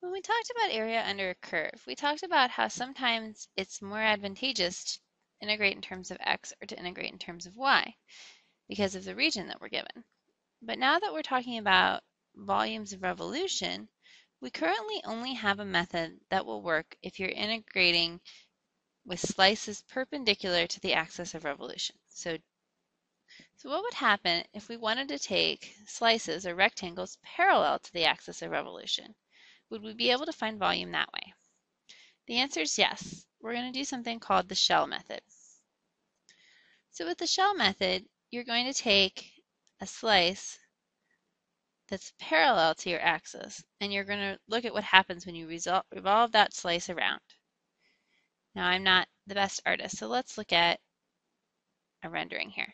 When we talked about area under a curve, we talked about how sometimes it's more advantageous to integrate in terms of x or to integrate in terms of y because of the region that we're given. But now that we're talking about volumes of revolution, we currently only have a method that will work if you're integrating with slices perpendicular to the axis of revolution. So, so what would happen if we wanted to take slices or rectangles parallel to the axis of revolution? Would we be able to find volume that way? The answer is yes. We're going to do something called the shell method. So with the shell method, you're going to take a slice that's parallel to your axis, and you're going to look at what happens when you revolve that slice around. Now, I'm not the best artist, so let's look at a rendering here.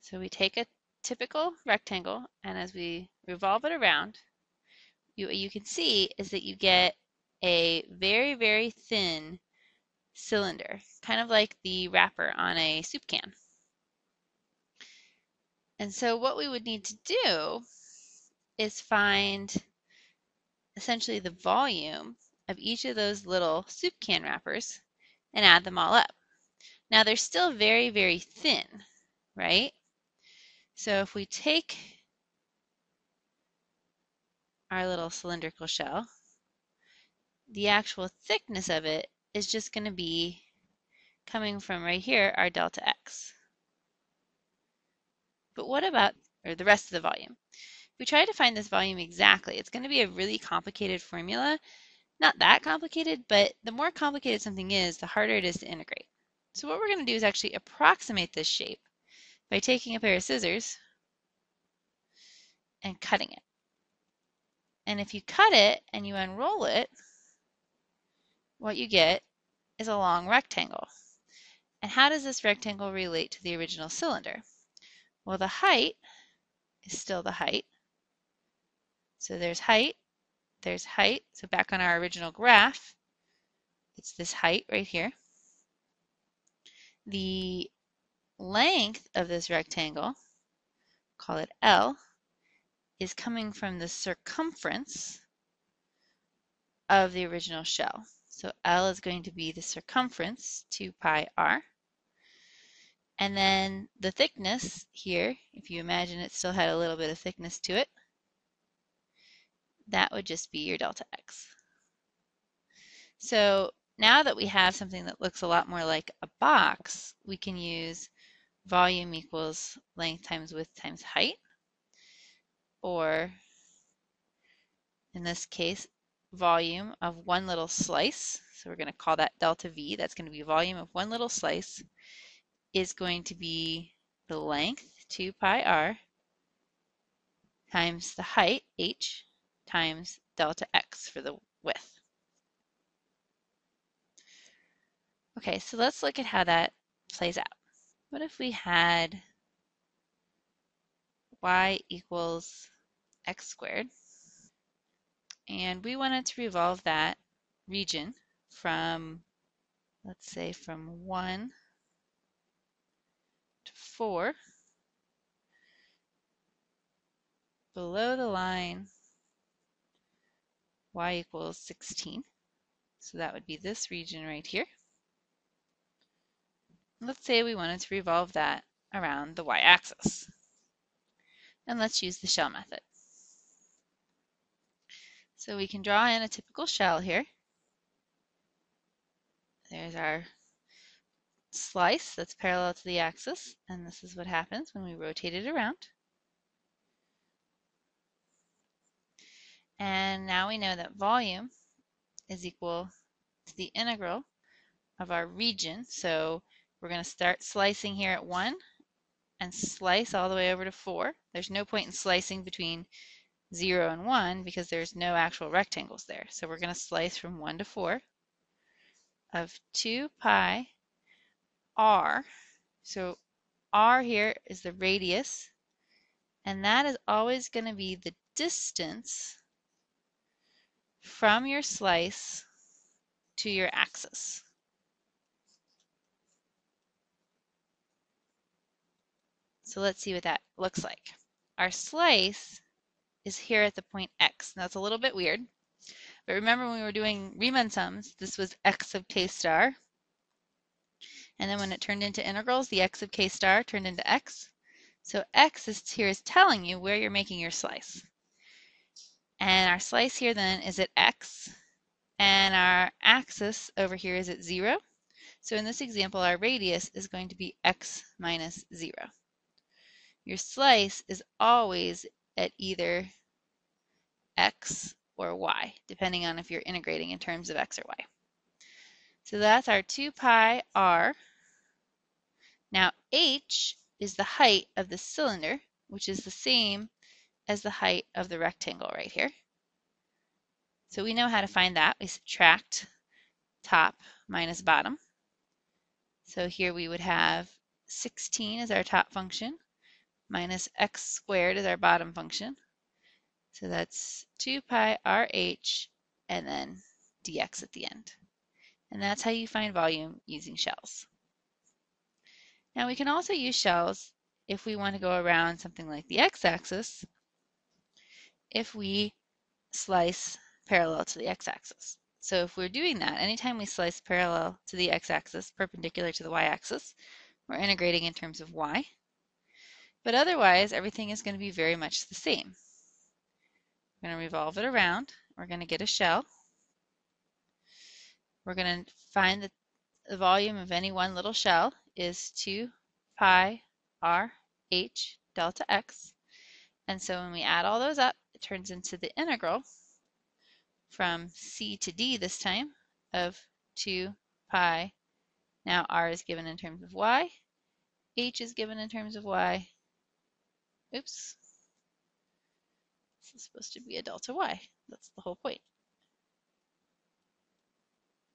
So we take a typical rectangle, and as we revolve it around, you, you can see is that you get a very, very thin cylinder, kind of like the wrapper on a soup can. And so what we would need to do is find essentially the volume of each of those little soup can wrappers and add them all up. Now they're still very, very thin, right? So if we take our little cylindrical shell, the actual thickness of it is just going to be coming from right here, our delta x. But what about or the rest of the volume? If we try to find this volume exactly, it's going to be a really complicated formula. Not that complicated, but the more complicated something is, the harder it is to integrate. So what we're going to do is actually approximate this shape by taking a pair of scissors and cutting it. And if you cut it and you unroll it, what you get is a long rectangle. And how does this rectangle relate to the original cylinder? Well, the height is still the height. So there's height, there's height. So back on our original graph, it's this height right here. The length of this rectangle, call it L, is coming from the circumference of the original shell. So L is going to be the circumference, 2 pi r. And then the thickness here, if you imagine it still had a little bit of thickness to it, that would just be your delta x. So now that we have something that looks a lot more like a box, we can use volume equals length times width times height or in this case, volume of one little slice. So we're going to call that delta V. That's going to be volume of one little slice is going to be the length, 2 pi r, times the height, h, times delta x for the width. Okay, so let's look at how that plays out. What if we had y equals x squared. And we wanted to revolve that region from, let's say, from 1 to 4 below the line y equals 16. So that would be this region right here. Let's say we wanted to revolve that around the y-axis. And let's use the shell method. So we can draw in a typical shell here. There's our slice that's parallel to the axis, and this is what happens when we rotate it around. And now we know that volume is equal to the integral of our region. So we're going to start slicing here at 1 and slice all the way over to 4. There's no point in slicing between 0 and 1 because there's no actual rectangles there. So we're going to slice from 1 to 4 of 2 pi r. So r here is the radius, and that is always going to be the distance from your slice to your axis. So let's see what that looks like. Our slice is here at the point x. Now it's a little bit weird, but remember when we were doing Riemann sums, this was x of k star. And then when it turned into integrals, the x of k star turned into x. So x is here is telling you where you're making your slice. And our slice here then is at x, and our axis over here is at 0. So in this example, our radius is going to be x minus 0. Your slice is always at either x or y, depending on if you're integrating in terms of x or y. So that's our 2 pi r. Now h is the height of the cylinder, which is the same as the height of the rectangle right here. So we know how to find that. We subtract top minus bottom. So here we would have 16 as our top function minus x squared is our bottom function. So that's 2 pi RH and then dx at the end. And that's how you find volume using shells. Now we can also use shells if we want to go around something like the x-axis if we slice parallel to the x-axis. So if we're doing that, anytime we slice parallel to the x-axis, perpendicular to the y-axis, we're integrating in terms of y. But otherwise, everything is going to be very much the same. We're going to revolve it around. We're going to get a shell. We're going to find that the volume of any one little shell is 2 pi r h delta x. And so when we add all those up, it turns into the integral from c to d this time of 2 pi. Now r is given in terms of y, h is given in terms of y. Oops. This is supposed to be a delta y. That's the whole point.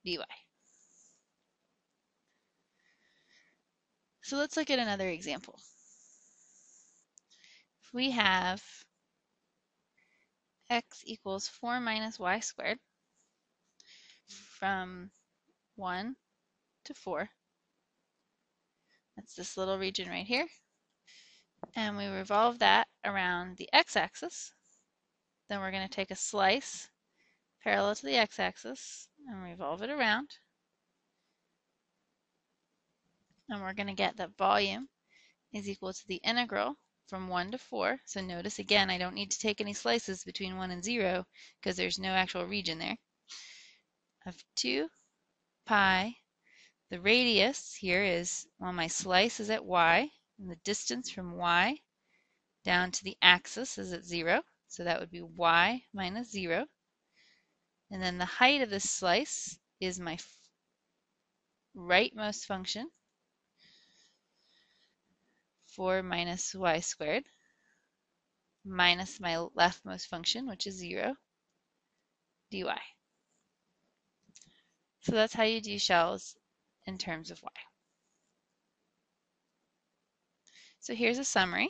dy. So let's look at another example. If we have x equals 4 minus y squared from 1 to 4. That's this little region right here. And we revolve that around the x-axis. Then we're going to take a slice parallel to the x-axis and revolve it around. And we're going to get that volume is equal to the integral from 1 to 4. So notice again, I don't need to take any slices between 1 and 0 because there's no actual region there. Of 2 pi, the radius here is, well, my slice is at y, and the distance from y down to the axis is at 0. So that would be y minus 0. And then the height of this slice is my rightmost function, 4 minus y squared minus my leftmost function, which is 0, dy. So that's how you do shells in terms of y. So here's a summary.